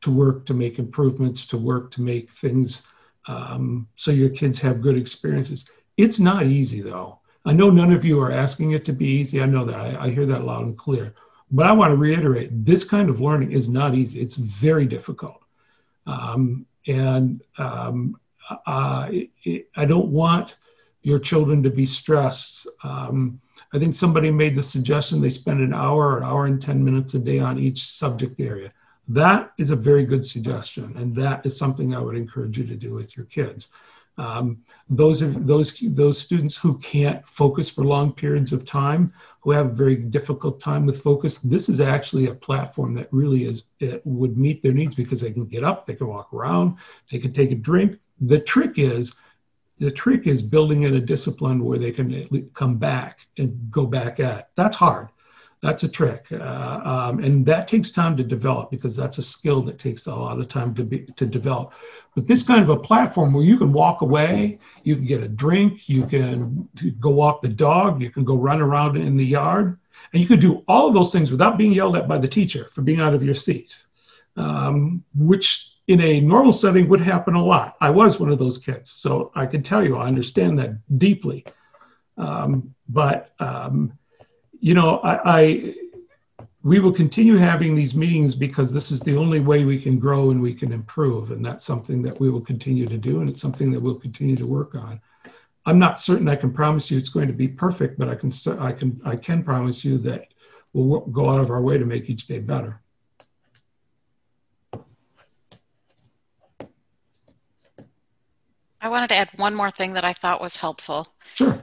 to work to make improvements, to work to make things um, so your kids have good experiences. It's not easy though. I know none of you are asking it to be easy. I know that. I, I hear that loud and clear. But I want to reiterate this kind of learning is not easy, it's very difficult. Um, and um, I, I don't want your children to be stressed. Um, I think somebody made the suggestion they spend an hour, an hour and 10 minutes a day on each subject area. That is a very good suggestion, and that is something I would encourage you to do with your kids. Um, those of those those students who can't focus for long periods of time, who have a very difficult time with focus, this is actually a platform that really is it would meet their needs because they can get up, they can walk around, they can take a drink. The trick is the trick is building in a discipline where they can come back and go back at. That's hard. That's a trick, uh, um, and that takes time to develop because that's a skill that takes a lot of time to be to develop. But this kind of a platform where you can walk away, you can get a drink, you can go walk the dog, you can go run around in the yard, and you can do all of those things without being yelled at by the teacher for being out of your seat, um, which in a normal setting would happen a lot. I was one of those kids, so I can tell you I understand that deeply. Um, but um, you know, I, I we will continue having these meetings because this is the only way we can grow and we can improve, and that's something that we will continue to do, and it's something that we'll continue to work on. I'm not certain I can promise you it's going to be perfect, but I can I can I can promise you that we'll go out of our way to make each day better. I wanted to add one more thing that I thought was helpful. Sure.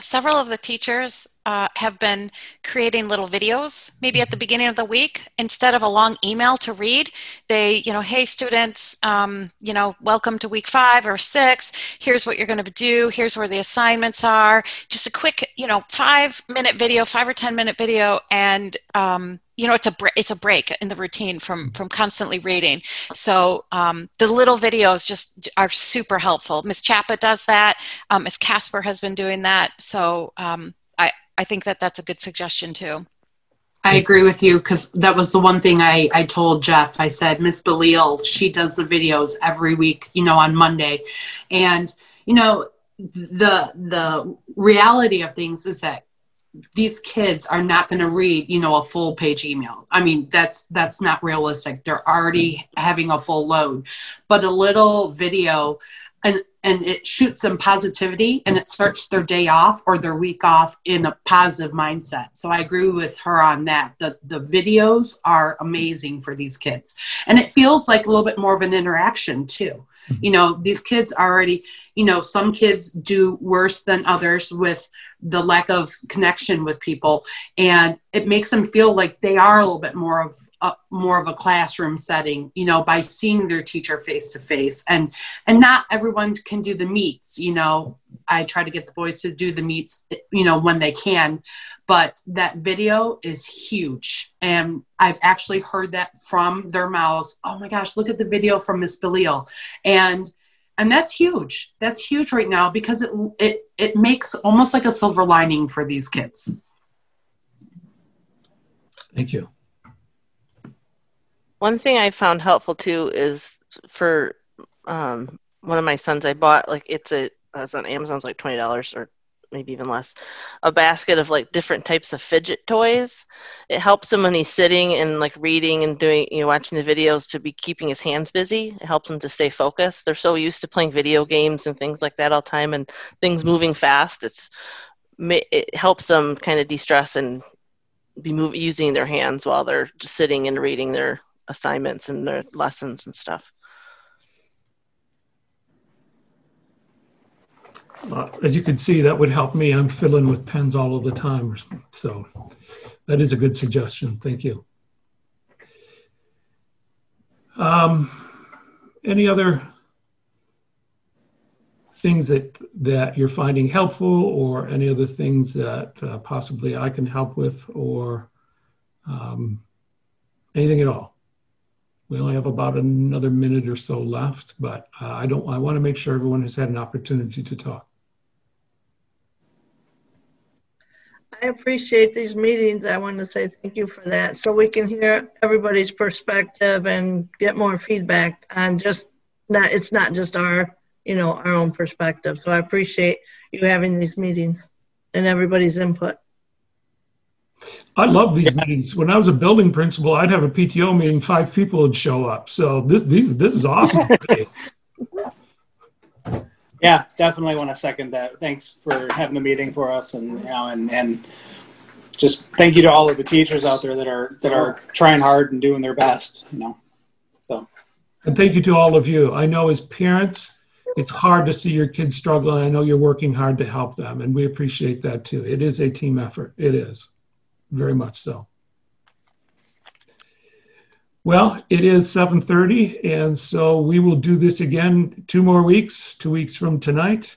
Several of the teachers uh, have been creating little videos maybe at the beginning of the week. Instead of a long email to read they you know hey students um, you know welcome to week five or six. Here's what you're going to do. Here's where the assignments are. Just a quick you know five minute video five or ten minute video and um, you know it's a it's a break in the routine from from constantly reading. So um, the little videos just are super helpful. Miss chappa does that. Um, miss casper has been doing that. So um, i i think that that's a good suggestion too. I agree with you because that was the one thing I, I told Jeff. I said, Miss Belil, she does the videos every week, you know, on Monday. And, you know, the the reality of things is that these kids are not going to read you know a full page email. I mean that's that's not realistic. They're already having a full load. But a little video and and it shoots them positivity and it starts their day off or their week off in a positive mindset. So i agree with her on that. The the videos are amazing for these kids. And it feels like a little bit more of an interaction too. Mm-hmm. you know these kids already you know some kids do worse than others with the lack of connection with people. And it makes them feel like they are a little bit more of a, more of a classroom setting you know by seeing their teacher face to face and and not everyone can do the meets you know. I try to get the boys to do the meets you know when they can. But that video is huge. And i've actually heard that from their mouths. Oh my gosh look at the video from miss belil and and that's huge. That's huge right now because it it it makes almost like a silver lining for these kids. Thank you. One thing i found helpful too is for um, one of my sons i bought like it's a it's on amazon it's like $20 or maybe even less, a basket of like different types of fidget toys. It helps him when he's sitting and like reading and doing, you know, watching the videos to be keeping his hands busy. It helps him to stay focused. They're so used to playing video games and things like that all the time and things moving fast. It's it helps them kind of de-stress and be move, using their hands while they're just sitting and reading their assignments and their lessons and stuff. Uh, as you can see, that would help me. I'm filling with pens all of the time. So that is a good suggestion. Thank you. Um, any other things that, that you're finding helpful or any other things that uh, possibly I can help with or um, anything at all? We only have about another minute or so left, but uh, I don't. I want to make sure everyone has had an opportunity to talk. I appreciate these meetings. I want to say thank you for that. So we can hear everybody's perspective and get more feedback on just not, it's not just our, you know, our own perspective. So I appreciate you having these meetings and everybody's input. I love these meetings. When I was a building principal, I'd have a PTO meeting, five people would show up. So this, these, this is awesome. Yeah, definitely want to second that. Thanks for having the meeting for us, and you know, and and just thank you to all of the teachers out there that are that are trying hard and doing their best. You know, so. And thank you to all of you. I know as parents, it's hard to see your kids struggle, and I know you're working hard to help them, and we appreciate that too. It is a team effort. It is, very much so. Well, it is 7:30, and so we will do this again two more weeks, two weeks from tonight,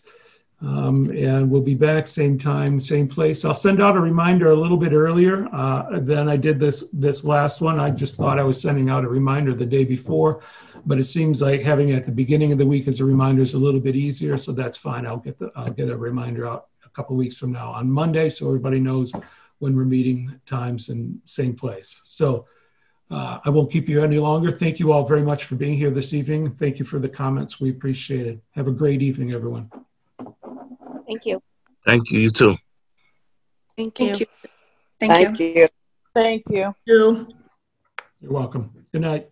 um, and we'll be back same time, same place. I'll send out a reminder a little bit earlier uh, than I did this this last one. I just thought I was sending out a reminder the day before, but it seems like having it at the beginning of the week as a reminder is a little bit easier, so that's fine. I'll get the I'll get a reminder out a couple weeks from now on Monday, so everybody knows when we're meeting times and same place. So. Uh, I won't keep you any longer. Thank you all very much for being here this evening. Thank you for the comments. We appreciate it. Have a great evening, everyone. Thank you. Thank you. You too. Thank you. Thank you. Thank, Thank you. you. Thank you. You. You're welcome. Good night.